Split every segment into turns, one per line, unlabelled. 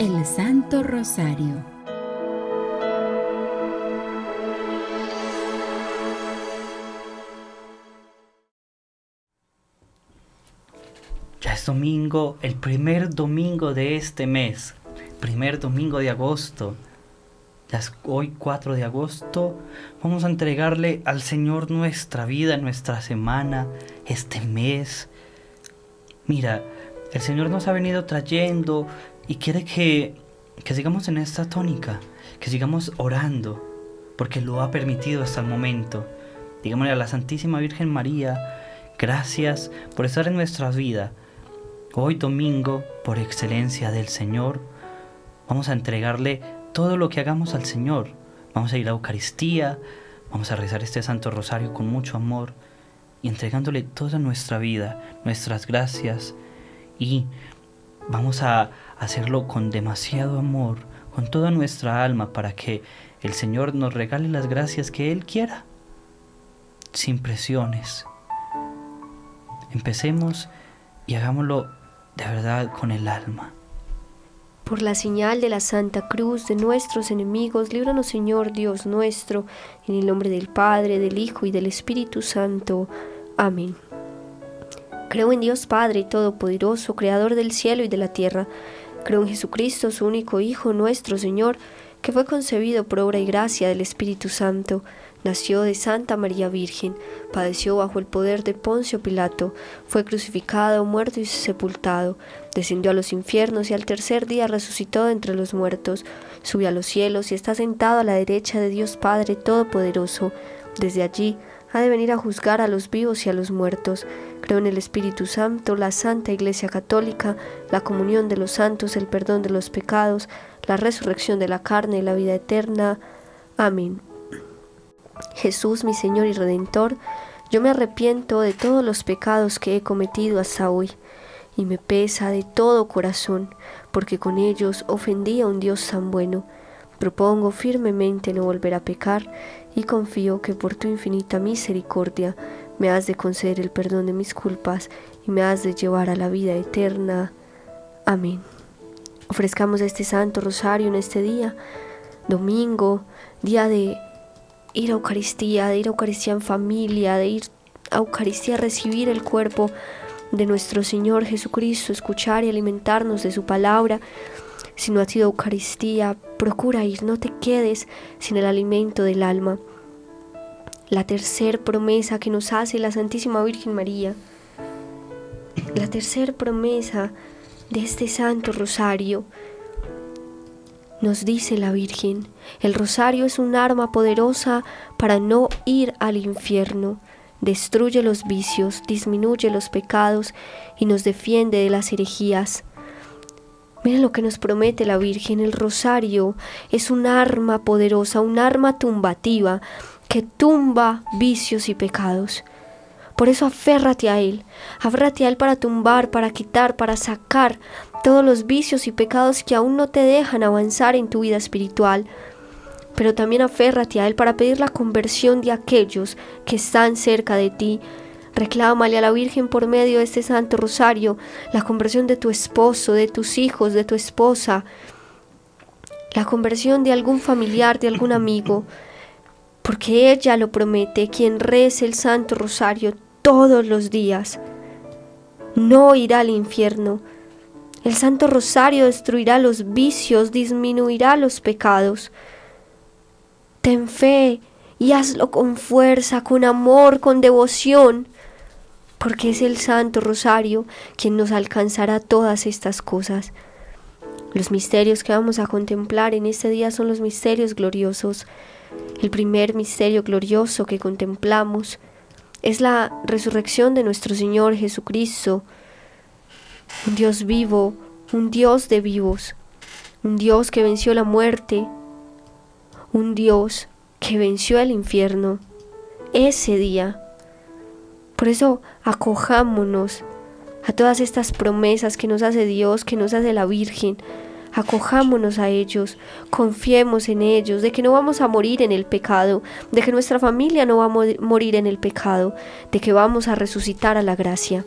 El Santo Rosario.
Ya es domingo, el primer domingo de este mes, primer domingo de agosto. Ya es hoy 4 de agosto. Vamos a entregarle al Señor nuestra vida, nuestra semana, este mes. Mira, el Señor nos ha venido trayendo y quiere que, que sigamos en esta tónica, que sigamos orando, porque lo ha permitido hasta el momento. Digámosle a la Santísima Virgen María, gracias por estar en nuestra vida. Hoy domingo, por excelencia del Señor, vamos a entregarle todo lo que hagamos al Señor. Vamos a ir a Eucaristía, vamos a rezar este Santo Rosario con mucho amor y entregándole toda nuestra vida, nuestras gracias y vamos a hacerlo con demasiado amor, con toda nuestra alma para que el Señor nos regale las gracias que Él quiera, sin presiones. Empecemos y hagámoslo de verdad con el alma.
Por la señal de la Santa Cruz de nuestros enemigos, líbranos Señor Dios nuestro, en el nombre del Padre, del Hijo y del Espíritu Santo. Amén. Creo en Dios Padre Todopoderoso, Creador del cielo y de la tierra. Creo en Jesucristo, su único Hijo, nuestro Señor, que fue concebido por obra y gracia del Espíritu Santo Nació de Santa María Virgen, padeció bajo el poder de Poncio Pilato, fue crucificado, muerto y sepultado, descendió a los infiernos y al tercer día resucitó de entre los muertos, subió a los cielos y está sentado a la derecha de Dios Padre Todopoderoso. Desde allí ha de venir a juzgar a los vivos y a los muertos. Creo en el Espíritu Santo, la Santa Iglesia Católica, la comunión de los santos, el perdón de los pecados, la resurrección de la carne y la vida eterna. Amén. Jesús, mi Señor y Redentor, yo me arrepiento de todos los pecados que he cometido hasta hoy, y me pesa de todo corazón, porque con ellos ofendí a un Dios tan bueno. Propongo firmemente no volver a pecar, y confío que por tu infinita misericordia me has de conceder el perdón de mis culpas y me has de llevar a la vida eterna. Amén. Ofrezcamos este Santo Rosario en este día, domingo, día de ir a Eucaristía, de ir a Eucaristía en familia, de ir a Eucaristía a recibir el cuerpo de nuestro Señor Jesucristo, escuchar y alimentarnos de su palabra. Si no has ido a Eucaristía, procura ir, no te quedes sin el alimento del alma. La tercera promesa que nos hace la Santísima Virgen María, la tercera promesa de este Santo Rosario, nos dice la Virgen, el rosario es un arma poderosa para no ir al infierno. Destruye los vicios, disminuye los pecados y nos defiende de las herejías. Miren lo que nos promete la Virgen, el rosario es un arma poderosa, un arma tumbativa que tumba vicios y pecados. Por eso aférrate a Él, aférrate a Él para tumbar, para quitar, para sacar todos los vicios y pecados que aún no te dejan avanzar en tu vida espiritual. Pero también aférrate a Él para pedir la conversión de aquellos que están cerca de ti. Reclámale a la Virgen por medio de este Santo Rosario la conversión de tu esposo, de tus hijos, de tu esposa, la conversión de algún familiar, de algún amigo, porque ella lo promete, quien reza el Santo Rosario todos los días. No irá al infierno. El Santo Rosario destruirá los vicios, disminuirá los pecados. Ten fe y hazlo con fuerza, con amor, con devoción, porque es el Santo Rosario quien nos alcanzará todas estas cosas. Los misterios que vamos a contemplar en este día son los misterios gloriosos. El primer misterio glorioso que contemplamos es la resurrección de nuestro Señor Jesucristo, un Dios vivo, un Dios de vivos, un Dios que venció la muerte, un Dios que venció el infierno ese día. Por eso acojámonos a todas estas promesas que nos hace Dios, que nos hace la Virgen, acojámonos a ellos, confiemos en ellos, de que no vamos a morir en el pecado, de que nuestra familia no va a morir en el pecado, de que vamos a resucitar a la gracia.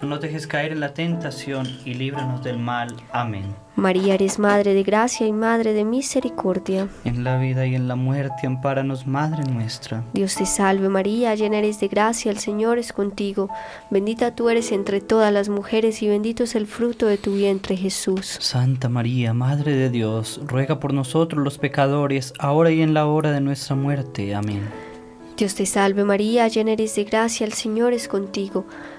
no nos dejes caer en la tentación y líbranos del mal. Amén.
María, eres Madre de gracia y Madre de misericordia.
En la vida y en la muerte, ampáranos, Madre nuestra.
Dios te salve María, llena eres de gracia, el Señor es contigo. Bendita tú eres entre todas las mujeres y bendito es el fruto de tu vientre, Jesús.
Santa María, Madre de Dios, ruega por nosotros los pecadores, ahora y en la hora de nuestra muerte. Amén.
Dios te salve María, llena eres de gracia, el Señor es contigo.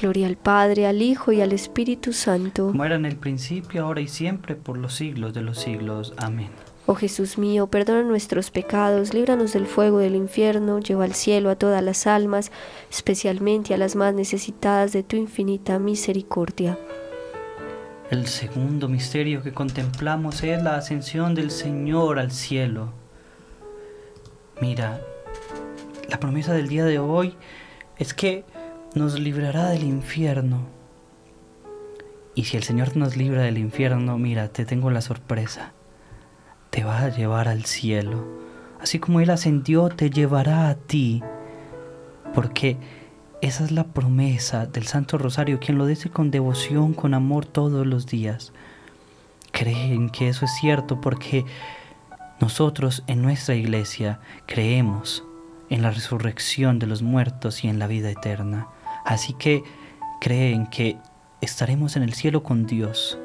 Gloria al Padre, al Hijo y al Espíritu Santo.
Como era en el principio, ahora y siempre, por los siglos de los siglos. Amén.
Oh Jesús mío, perdona nuestros pecados, líbranos del fuego del infierno, lleva al cielo a todas las almas, especialmente a las más necesitadas de tu infinita misericordia.
El segundo misterio que contemplamos es la ascensión del Señor al cielo. Mira, la promesa del día de hoy es que nos librará del infierno. Y si el Señor nos libra del infierno, mira, te tengo la sorpresa. Te va a llevar al cielo. Así como Él ascendió, te llevará a ti. Porque esa es la promesa del Santo Rosario, quien lo dice con devoción, con amor todos los días. Creen que eso es cierto porque nosotros en nuestra iglesia creemos en la resurrección de los muertos y en la vida eterna. Así que creen que estaremos en el cielo con Dios.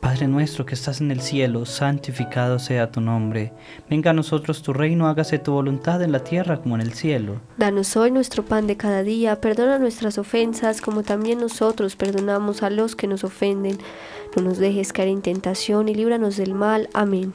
Padre nuestro que estás en el cielo, santificado sea tu nombre. Venga a nosotros tu reino, hágase tu voluntad en la tierra como en el cielo.
Danos hoy nuestro pan de cada día, perdona nuestras ofensas como también nosotros perdonamos a los que nos ofenden. No nos dejes caer en tentación y líbranos del mal. Amén.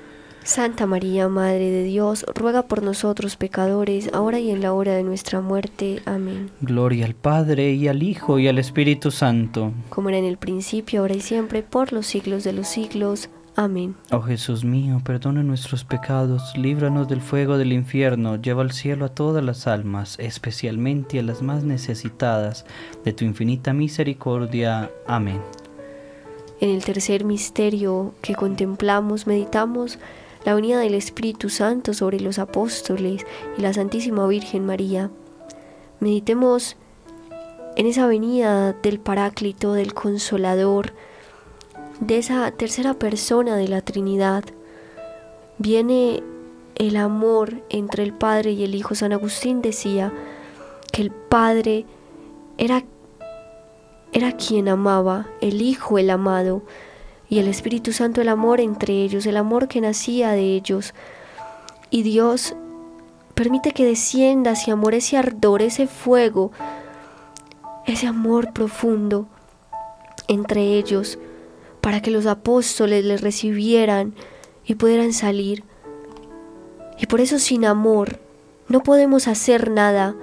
Santa María, Madre de Dios, ruega por nosotros pecadores, ahora y en la hora de nuestra muerte. Amén.
Gloria al Padre y al Hijo y al Espíritu Santo.
Como era en el principio, ahora y siempre, por los siglos de los siglos. Amén.
Oh Jesús mío, perdona nuestros pecados, líbranos del fuego del infierno, lleva al cielo a todas las almas, especialmente a las más necesitadas de tu infinita misericordia. Amén.
En el tercer misterio que contemplamos, meditamos la venida del Espíritu Santo sobre los apóstoles y la Santísima Virgen María. Meditemos en esa venida del Paráclito, del Consolador, de esa tercera persona de la Trinidad. Viene el amor entre el Padre y el Hijo. San Agustín decía que el Padre era, era quien amaba, el Hijo el amado y el Espíritu Santo el amor entre ellos, el amor que nacía de ellos. Y Dios permite que descienda ese amor, ese ardor, ese fuego, ese amor profundo entre ellos, para que los apóstoles les recibieran y pudieran salir. Y por eso sin amor no podemos hacer nada.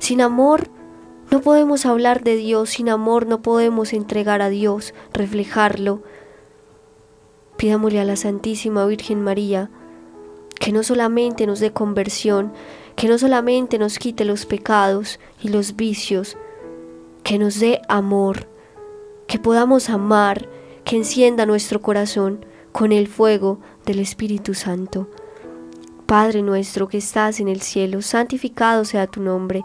Sin amor no podemos hablar de Dios, sin amor no podemos entregar a Dios, reflejarlo. Pidámosle a la Santísima Virgen María que no solamente nos dé conversión, que no solamente nos quite los pecados y los vicios, que nos dé amor, que podamos amar, que encienda nuestro corazón con el fuego del Espíritu Santo. Padre nuestro que estás en el cielo, santificado sea tu nombre,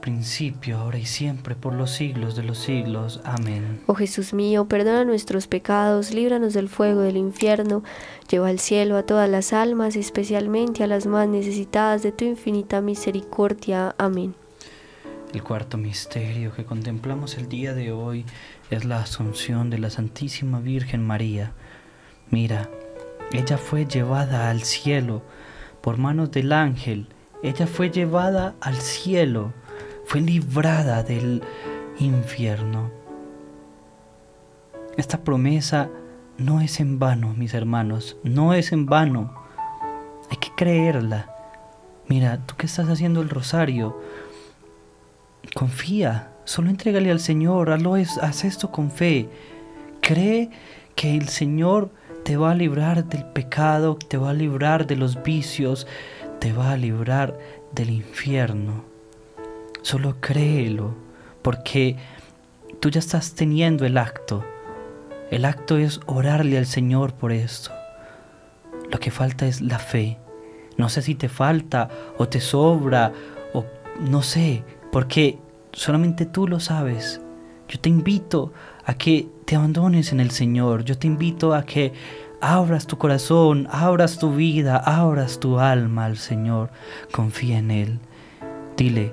principio, ahora y siempre, por los siglos de los siglos. Amén.
Oh Jesús mío, perdona nuestros pecados, líbranos del fuego del infierno, lleva al cielo a todas las almas, especialmente a las más necesitadas de tu infinita misericordia. Amén.
El cuarto misterio que contemplamos el día de hoy es la asunción de la Santísima Virgen María. Mira, ella fue llevada al cielo por manos del ángel. Ella fue llevada al cielo fue librada del infierno. Esta promesa no es en vano, mis hermanos, no es en vano. Hay que creerla. Mira, tú que estás haciendo el rosario, confía, solo entrégale al Señor, haz esto con fe. Cree que el Señor te va a librar del pecado, te va a librar de los vicios, te va a librar del infierno. Solo créelo, porque tú ya estás teniendo el acto. El acto es orarle al Señor por esto. Lo que falta es la fe. No sé si te falta o te sobra o no sé, porque solamente tú lo sabes. Yo te invito a que te abandones en el Señor. Yo te invito a que abras tu corazón, abras tu vida, abras tu alma al Señor. Confía en Él. Dile,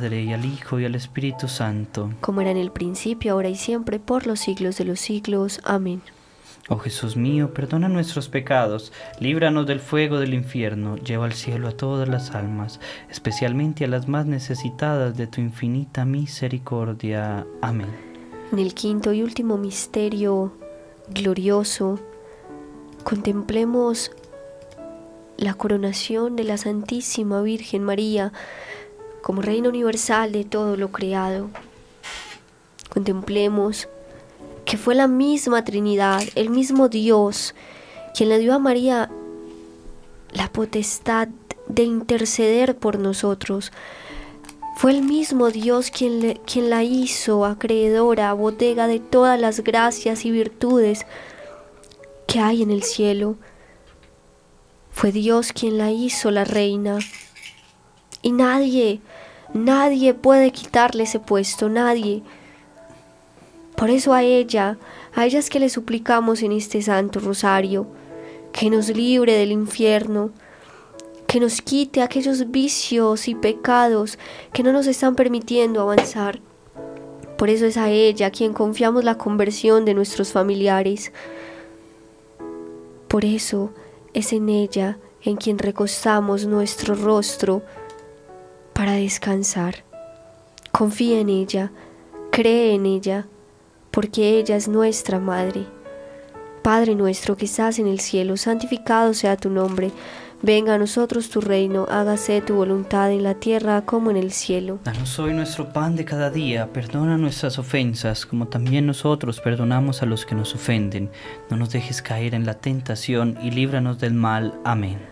y al Hijo y al Espíritu Santo.
Como era en el principio, ahora y siempre, por los siglos de los siglos. Amén.
Oh Jesús mío, perdona nuestros pecados, líbranos del fuego del infierno, lleva al cielo a todas las almas, especialmente a las más necesitadas de tu infinita misericordia. Amén.
En el quinto y último misterio glorioso, contemplemos la coronación de la Santísima Virgen María como Reina Universal de todo lo creado. Contemplemos que fue la misma Trinidad, el mismo Dios, quien le dio a María la potestad de interceder por nosotros. Fue el mismo Dios quien, quien la hizo acreedora, bodega de todas las gracias y virtudes que hay en el cielo. Fue Dios quien la hizo la reina. Y nadie, nadie puede quitarle ese puesto, nadie. Por eso a ella, a ellas que le suplicamos en este santo rosario, que nos libre del infierno, que nos quite aquellos vicios y pecados que no nos están permitiendo avanzar. Por eso es a ella a quien confiamos la conversión de nuestros familiares. Por eso es en ella en quien recostamos nuestro rostro para descansar. Confía en ella, cree en ella, porque ella es nuestra Madre. Padre nuestro que estás en el cielo, santificado sea tu nombre. Venga a nosotros tu reino, hágase tu voluntad en la tierra como en el cielo.
Danos hoy nuestro pan de cada día, perdona nuestras ofensas, como también nosotros perdonamos a los que nos ofenden. No nos dejes caer en la tentación y líbranos del mal. Amén.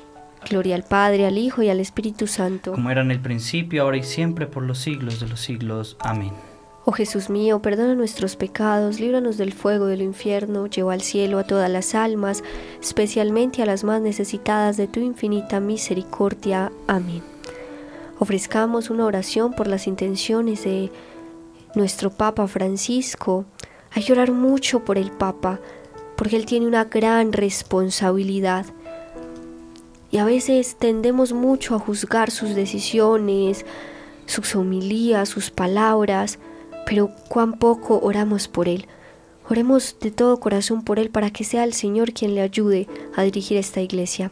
Gloria al Padre, al Hijo y al Espíritu Santo.
Como era en el principio, ahora y siempre, por los siglos de los siglos. Amén.
Oh Jesús mío, perdona nuestros pecados, líbranos del fuego del infierno, lleva al cielo a todas las almas, especialmente a las más necesitadas de tu infinita misericordia. Amén. Ofrezcamos una oración por las intenciones de nuestro Papa Francisco. Hay que orar mucho por el Papa, porque él tiene una gran responsabilidad y a veces tendemos mucho a juzgar sus decisiones, sus homilías, sus palabras, pero cuán poco oramos por Él. Oremos de todo corazón por Él para que sea el Señor quien le ayude a dirigir esta iglesia.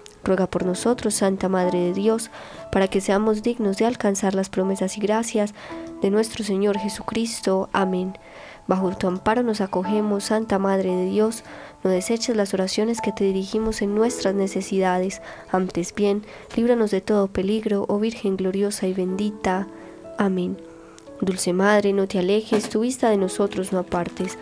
Ruega por nosotros, Santa Madre de Dios, para que seamos dignos de alcanzar las promesas y gracias de nuestro Señor Jesucristo. Amén. Bajo tu amparo nos acogemos, Santa Madre de Dios, no deseches las oraciones que te dirigimos en nuestras necesidades, antes bien, líbranos de todo peligro, oh Virgen gloriosa y bendita. Amén. Dulce Madre, no te alejes, tu vista de nosotros no apartes.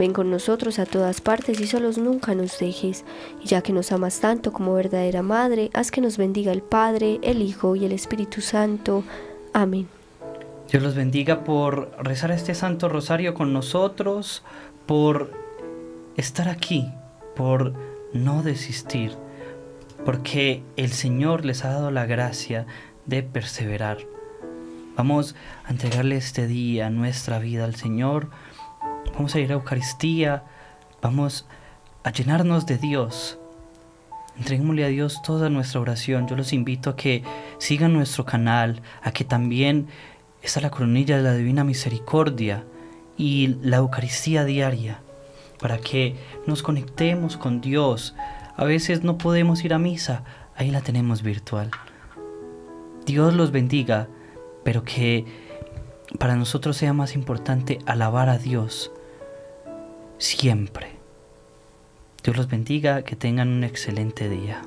Ven con nosotros a todas partes y solos nunca nos dejes. Y ya que nos amas tanto como verdadera Madre, haz que nos bendiga el Padre, el Hijo y el Espíritu Santo. Amén.
Dios los bendiga por rezar este Santo Rosario con nosotros, por estar aquí, por no desistir, porque el Señor les ha dado la gracia de perseverar. Vamos a entregarle este día, nuestra vida al Señor vamos a ir a Eucaristía, vamos a llenarnos de Dios. Entreguémosle a Dios toda nuestra oración. Yo los invito a que sigan nuestro canal, a que también está la coronilla de la Divina Misericordia y la Eucaristía diaria, para que nos conectemos con Dios. A veces no podemos ir a misa, ahí la tenemos virtual. Dios los bendiga, pero que para nosotros sea más importante alabar a Dios siempre. Dios los bendiga, que tengan un excelente día.